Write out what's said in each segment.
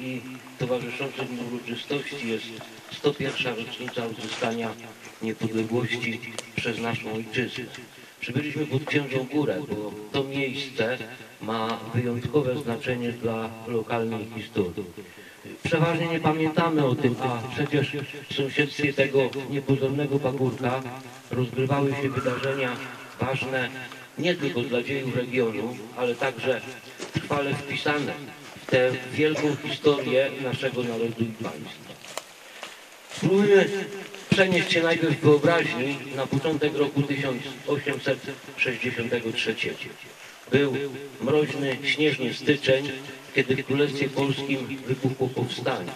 I towarzyszących mu uroczystości jest 101. rocznica odzyskania niepodległości przez naszą ojczyznę. Przybyliśmy pod Księżą Górę, bo to miejsce ma wyjątkowe znaczenie dla lokalnej historii. Przeważnie nie pamiętamy o tym, a przecież w sąsiedztwie tego niepozornego pagórka rozgrywały się wydarzenia ważne nie tylko dla dziejów regionu, ale także trwale wpisane tę wielką historię naszego narodu i państwa. Spróbujmy przenieść się najpierw wyobraźni na początek roku 1863. Był mroźny, śnieżny styczeń, kiedy w Królestwie Polskim wybuchło powstanie.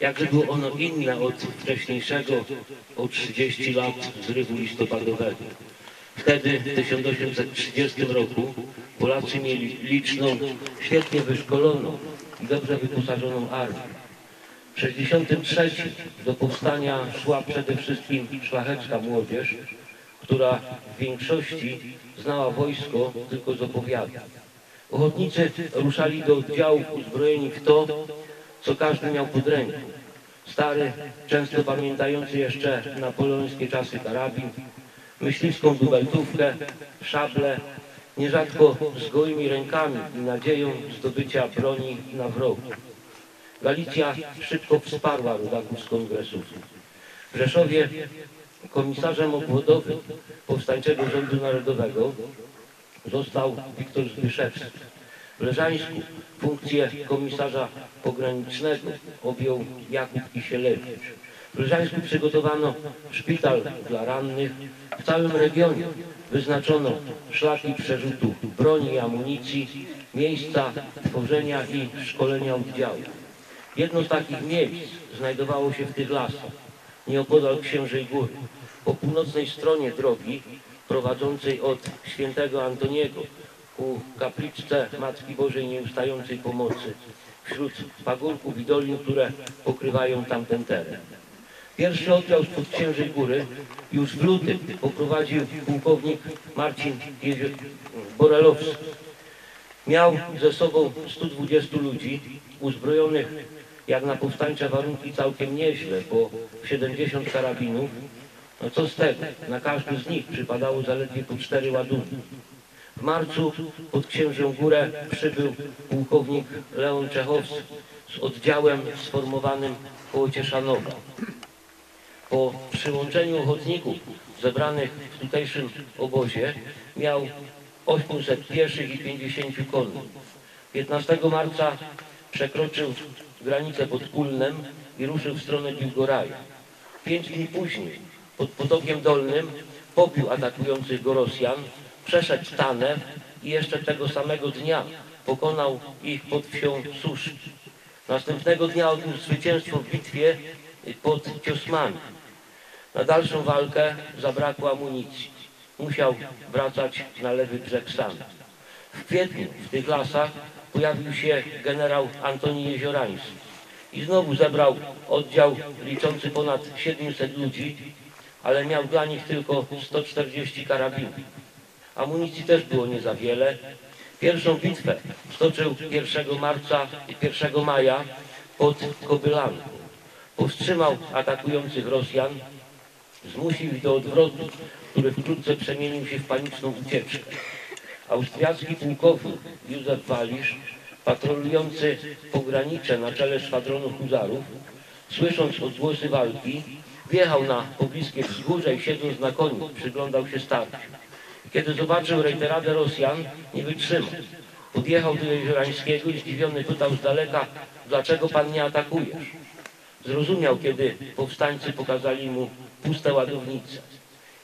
Jakże było ono inne od wcześniejszego, o 30 lat zrywu listopadowego. Wtedy, w 1830 roku, Polacy mieli liczną, świetnie wyszkoloną i dobrze wyposażoną armię. W 63 do powstania szła przede wszystkim szlachecka młodzież, która w większości znała wojsko tylko z opowiadań. Ochotnicy ruszali do oddziałów uzbrojeni w to, co każdy miał pod ręką. Stary, często pamiętający jeszcze napoleońskie czasy karabin, myśliwską dubeltówkę, szable, nierzadko z gołymi rękami i nadzieją zdobycia broni na wrogu. Galicja szybko wsparła rodaków z kongresów. W Rzeszowie komisarzem obwodowym Powstańczego Rządu Narodowego został Wiktor Zbyszewski. W Leżańsku funkcję komisarza pogranicznego objął Jakub Kisielewicz. W Leżańsku przygotowano szpital dla rannych. W całym regionie wyznaczono szlaki przerzutu broni i amunicji, miejsca tworzenia i szkolenia oddziałów. Jedno z takich miejsc znajdowało się w tych lasach, nieopodal Księżej Góry, po północnej stronie drogi prowadzącej od świętego Antoniego ku kapliczce Matki Bożej Nieustającej Pomocy wśród pagórków i dolin, które pokrywają tamten teren. Pierwszy oddział spod Księżej Góry już w lutym poprowadził pułkownik Marcin Borelowski. Miał ze sobą 120 ludzi uzbrojonych jak na powstańcze warunki całkiem nieźle, bo 70 karabinów, no co z tego? Na każdy z nich przypadało zaledwie po cztery ładunki. W marcu pod Księżą Górę przybył pułkownik Leon Czechowski z oddziałem sformowanym koło Cieszanowa. Po przyłączeniu ochotników zebranych w tutejszym obozie miał 800 pieszych i 50 konnych. 15 marca przekroczył granicę pod Kulnem i ruszył w stronę Biłgoraja. Pięć dni później pod Potokiem Dolnym pobił atakujących go Rosjan, przeszedł Tanę i jeszcze tego samego dnia pokonał ich pod wsią Susz. Następnego dnia odniósł zwycięstwo w bitwie pod Ciosmami. Na dalszą walkę zabrakło amunicji. Musiał wracać na lewy brzeg sam. W kwietniu w tych lasach pojawił się generał Antoni Jeziorański i znowu zebrał oddział liczący ponad 700 ludzi, ale miał dla nich tylko 140 karabinów. Amunicji też było nie za wiele. Pierwszą bitwę stoczył 1 marca i 1 maja pod Kobylanką. Powstrzymał atakujących Rosjan, zmusił ich do odwrotu, który wkrótce przemienił się w paniczną ucieczkę. Austriacki pułkownik Józef Walisz, patrolujący pogranicze na czele szwadronu huzarów, słysząc odgłosy walki, wjechał na pobliskie wzgórze i siedząc na koniu przyglądał się starciu. Kiedy zobaczył rejteradę Rosjan, nie wytrzymał. Podjechał do Jeziorańskiego i zdziwiony pytał z daleka, dlaczego pan nie atakujesz? Zrozumiał, kiedy powstańcy pokazali mu puste ładownice.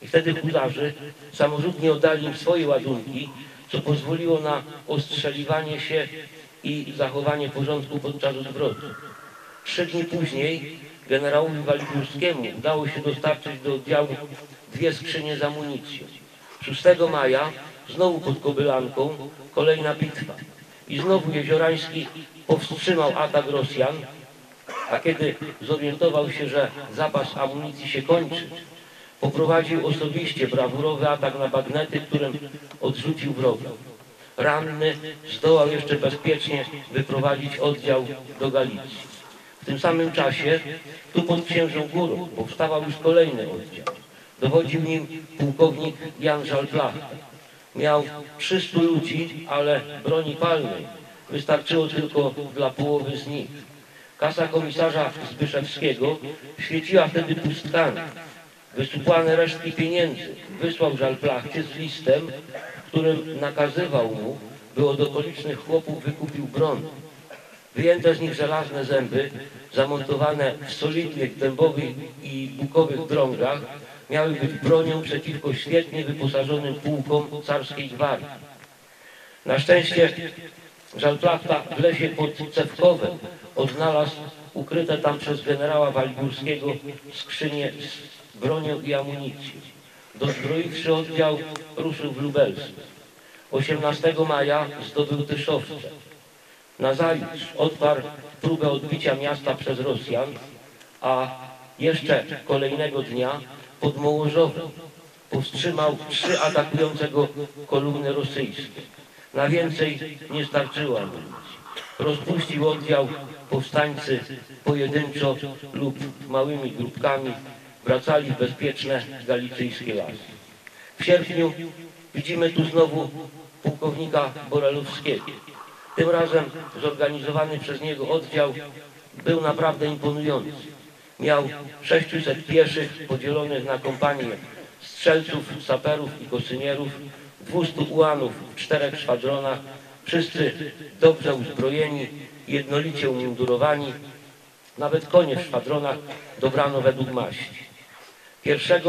I wtedy huzarzy samorzutnie oddali im swoje ładunki, co pozwoliło na ostrzeliwanie się i zachowanie porządku podczas odwrotu. Trzy dni później generałowi Waliburskiemu udało się dostarczyć do oddziału dwie skrzynie z amunicją. 6 maja znowu pod Kobylanką kolejna bitwa. I znowu Jeziorański powstrzymał atak Rosjan, a kiedy zorientował się, że zapas amunicji się kończy, poprowadził osobiście brawurowy atak na bagnety, którym odrzucił wroga. ranny zdołał jeszcze bezpiecznie wyprowadzić oddział do Galicji. W tym samym czasie tu pod Księżą Górą powstawał już kolejny oddział. Dowodził nim pułkownik Jan Żalplachta. Miał 300 ludzi, ale broni palnej wystarczyło tylko dla połowy z nich. Kasa komisarza Zbyszewskiego świeciła wtedy pustkami. Wysupłane resztki pieniędzy wysłał Żalplachcie z listem, w którym nakazywał mu, by od okolicznych chłopów wykupił broń. Wyjęte z nich żelazne zęby, zamontowane w solidnych dębowych i bukowych drągach, miały być bronią przeciwko świetnie wyposażonym pułkom carskiej gwarii. Na szczęście Żalplachta w lesie pod Cewkowem odnalazł ukryte tam przez generała Waligórskiego skrzynie z bronią i amunicją. Dozbroiwszy oddział ruszył w Lubelsku. 18 maja zdobył Tyszowce. Nazajutrz odparł próbę odbicia miasta przez Rosjan, a jeszcze kolejnego dnia pod Mołożowem powstrzymał trzy atakujące go kolumny rosyjskie. Na więcej nie starczyło amunicji. Rozpuścił oddział, powstańcy pojedynczo lub małymi grupkami wracali w bezpieczne galicyjskie lasy. W sierpniu widzimy tu znowu pułkownika Borelowskiego. Tym razem zorganizowany przez niego oddział był naprawdę imponujący. Miał 600 pieszych podzielonych na kompanie strzelców, saperów i kosynierów, 200 ułanów w czterech szwadronach, wszyscy dobrze uzbrojeni, jednolicie umundurowani. Nawet konie w szwadronach dobrano według maści. 1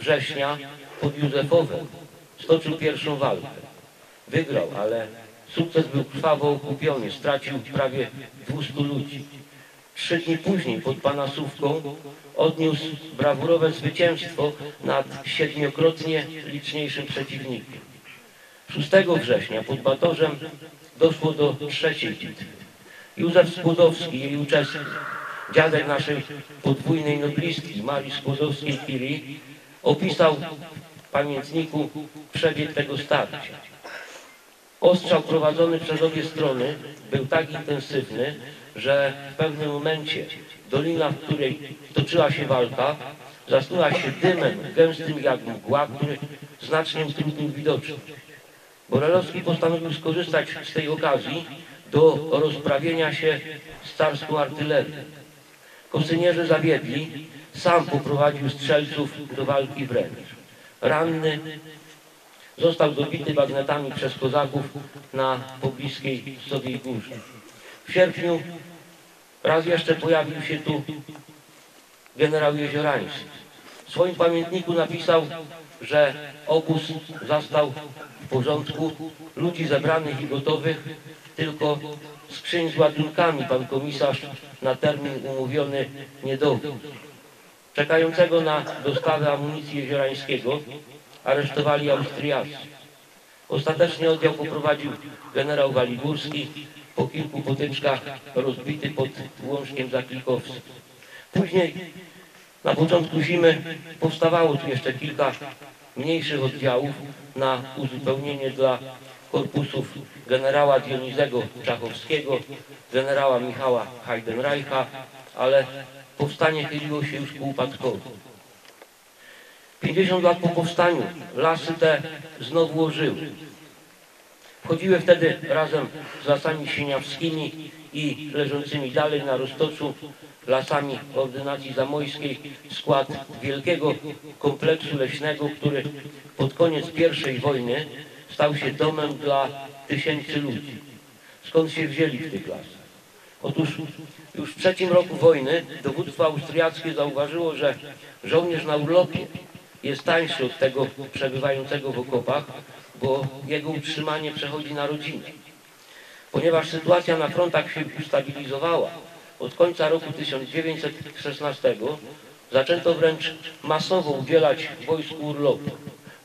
września pod Józefowem stoczył pierwszą walkę. Wygrał, ale sukces był krwawo okupiony. Stracił prawie 200 ludzi. Trzy dni później pod Panasówką odniósł brawurowe zwycięstwo nad siedmiokrotnie liczniejszym przeciwnikiem. 6 września pod Batorzem doszło do trzeciej bitwy. Józef Skłodowski, jej uczestnik, dziadek naszej podwójnej noblistki, Marii Skłodowskiej-Curie, opisał w pamiętniku przebieg tego starcia. Ostrzał prowadzony przez obie strony był tak intensywny, że w pewnym momencie dolina, w której toczyła się walka, zasnuła się dymem gęstym jak mgła, który znacznie utrudnił widoczność. Borelowski postanowił skorzystać z tej okazji do rozprawienia się z carską artylerią. Kosynierze zawiedli, sam poprowadził strzelców do walki wręcz. Ranny został dobity bagnetami przez kozaków na pobliskiej Sowiej Górze. W sierpniu raz jeszcze pojawił się tu generał Jeziorański. W swoim pamiętniku napisał, że obóz zastał w porządku ludzi zebranych i gotowych, tylko skrzyń z ładunkami pan komisarz na termin umówiony nie dobył. Czekającego na dostawę amunicji jeziorańskiego aresztowali Austriacy. Ostatecznie oddział poprowadził generał Waligórski, po kilku potyczkach rozbity pod Łączkiem Zaklikowskim. Później, na początku zimy, powstawało tu jeszcze kilka mniejszych oddziałów na uzupełnienie dla korpusów generała Dionizego Czachowskiego, generała Michała Heidenreicha, ale powstanie chyliło się już ku upadkowi. 50 lat po powstaniu lasy te znowu ożyły. Wchodziły wtedy razem z lasami sieniawskimi i leżącymi dalej na roztoczu lasami ordynacji zamojskiej skład wielkiego kompleksu leśnego, który pod koniec I wojny stał się domem dla tysięcy ludzi. Skąd się wzięli w tych lasach? Otóż już w trzecim roku wojny dowództwo austriackie zauważyło, że żołnierz na urlopie jest tańszy od tego przebywającego w okopach, bo jego utrzymanie przechodzi na rodzinę. Ponieważ sytuacja na frontach się ustabilizowała, od końca roku 1916 zaczęto wręcz masowo udzielać wojsku urlopu,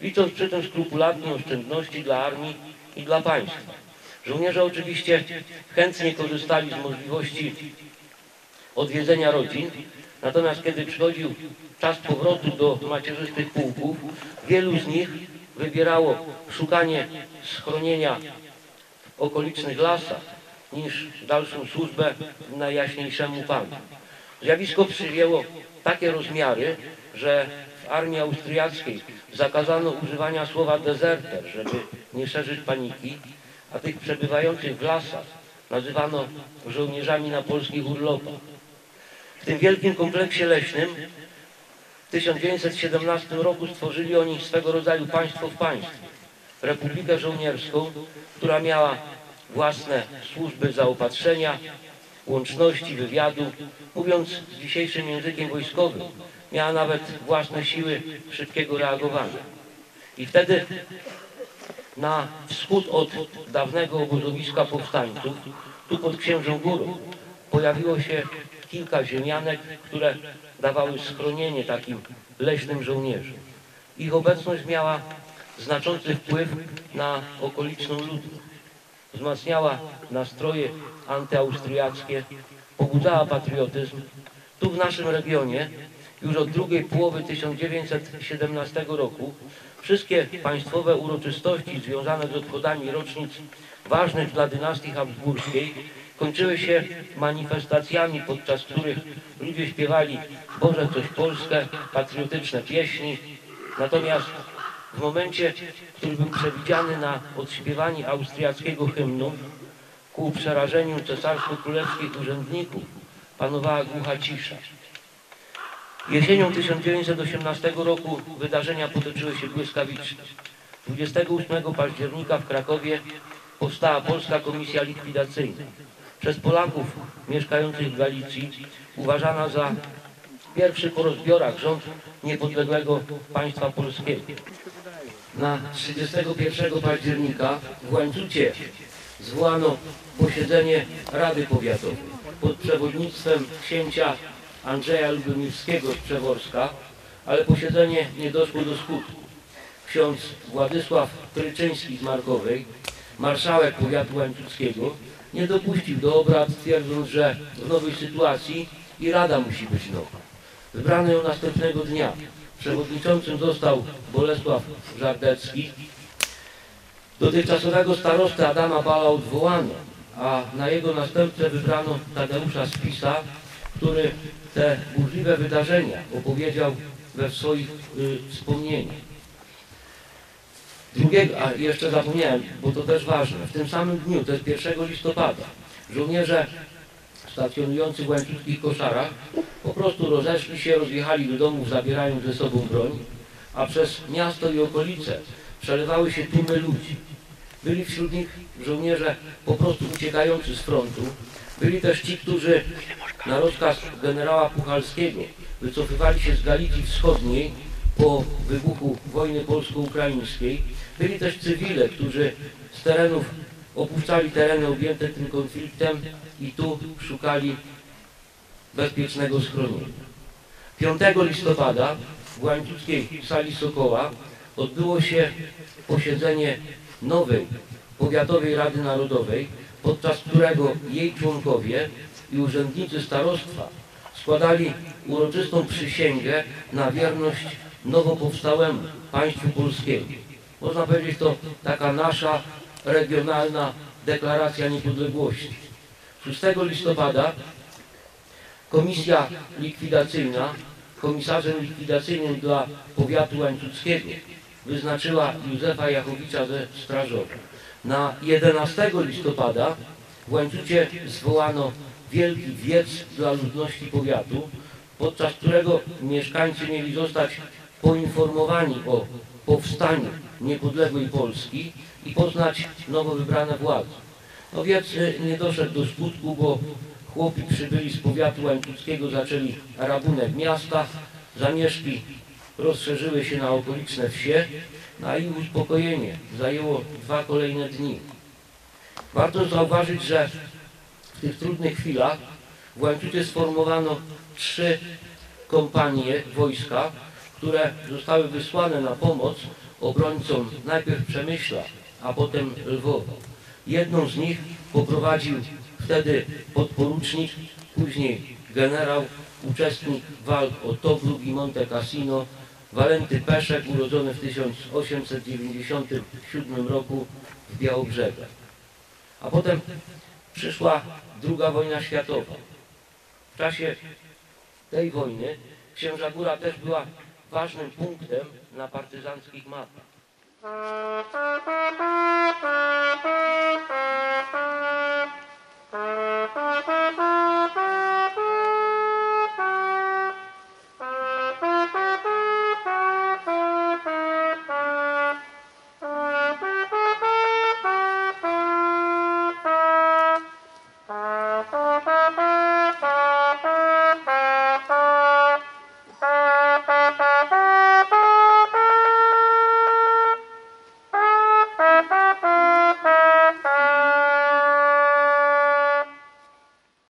licząc przy tym skrupulatnie oszczędności dla armii i dla państwa. Żołnierze oczywiście chętnie korzystali z możliwości odwiedzenia rodzin, natomiast kiedy przychodził czas powrotu do macierzystych pułków, wielu z nich wybierało szukanie schronienia okolicznych lasach niż dalszą służbę najjaśniejszemu Panu. Zjawisko przyjęło takie rozmiary, że w armii austriackiej zakazano używania słowa dezerter, żeby nie szerzyć paniki, a tych przebywających w lasach nazywano żołnierzami na polskich urlopach. W tym wielkim kompleksie leśnym w 1917 roku stworzyli oni swego rodzaju państwo w państwie. Republikę Żołnierską, która miała własne służby zaopatrzenia, łączności, wywiadu. Mówiąc dzisiejszym językiem wojskowym, miała nawet własne siły szybkiego reagowania. I wtedy na wschód od dawnego obozowiska powstańców, tu pod Księżą Górą, pojawiło się kilka ziemianek, które dawały schronienie takim leśnym żołnierzom. Ich obecność miała znaczący wpływ na okoliczną ludność. Wzmacniała nastroje antyaustriackie, pobudzała patriotyzm. Tu w naszym regionie już od drugiej połowy 1917 roku wszystkie państwowe uroczystości związane z obchodami rocznic ważnych dla dynastii habsburskiej kończyły się manifestacjami, podczas których ludzie śpiewali Boże coś Polskę, patriotyczne pieśni. Natomiast w momencie, który był przewidziany na odśpiewanie austriackiego hymnu, ku przerażeniu cesarsko-królewskich urzędników panowała głucha cisza. Jesienią 1918 roku wydarzenia potoczyły się błyskawicznie. 28 października w Krakowie powstała Polska Komisja Likwidacyjna. Przez Polaków mieszkających w Galicji uważana za pierwszy po rozbiorach rząd niepodległego państwa polskiego. Na 31 października w Łańcucie zwołano posiedzenie Rady Powiatowej pod przewodnictwem księcia Andrzeja Lubomirskiego z Przeworska, ale posiedzenie nie doszło do skutku. Ksiądz Władysław Pryczyński z Markowej, marszałek powiatu łańcuckiego, nie dopuścił do obrad, twierdząc, że w nowej sytuacji i Rada musi być nowa. Wybrano ją następnego dnia. Przewodniczącym został Bolesław Żardecki. Dotychczasowego starostę Adama Bala odwołano, a na jego następcę wybrano Tadeusza Spisa, który te burzliwe wydarzenia opowiedział we swoich y, wspomnieniach. Drugiego, a jeszcze zapomniałem, bo to też ważne, w tym samym dniu, to jest 1 listopada, żołnierze stacjonujący w łańcuckich koszarach po prostu rozeszli się, rozjechali do domów, zabierając ze sobą broń, a przez miasto i okolice przelewały się tłumy ludzi. Byli wśród nich żołnierze po prostu uciekający z frontu. Byli też ci, którzy na rozkaz generała Puchalskiego wycofywali się z Galicji Wschodniej po wybuchu wojny polsko-ukraińskiej. Byli też cywile, którzy z terenów opuszczali tereny objęte tym konfliktem i tu szukali bezpiecznego schronienia. 5 listopada w łańcuckiej sali Sokoła odbyło się posiedzenie nowej Powiatowej Rady Narodowej, podczas którego jej członkowie i urzędnicy starostwa składali uroczystą przysięgę na wierność nowo powstałemu państwu polskiemu. Można powiedzieć, to taka nasza regionalna deklaracja niepodległości. 6 listopada Komisja Likwidacyjna, komisarzem likwidacyjnym dla powiatu łańcuckiego wyznaczyła Józefa Jachowicza ze Strażowa. Na 11 listopada w Łańcucie zwołano wielki wiec dla ludności powiatu, podczas którego mieszkańcy mieli zostać poinformowani o powstaniu niepodległej Polski i poznać nowo wybrane władze. No wiec nie doszedł do skutku, bo chłopi przybyli z powiatu łańcuckiego, zaczęli rabunek miasta, zamieszki rozszerzyły się na okoliczne wsie, no a ich uspokojenie zajęło dwa kolejne dni. Warto zauważyć, że w tych trudnych chwilach w Łańcucie sformowano trzy kompanie wojska, które zostały wysłane na pomoc obrońcom najpierw Przemyśla, a potem Lwowa. Jedną z nich poprowadził wtedy podporucznik, później generał, uczestnik walk o Tobruk i Monte Cassino, Walenty Peszek, urodzony w 1897 roku w Białobrzegach. A potem przyszła druga wojna światowa. W czasie tej wojny Księża Góra też była ważnym punktem na partyzanckich mapach. Thank you.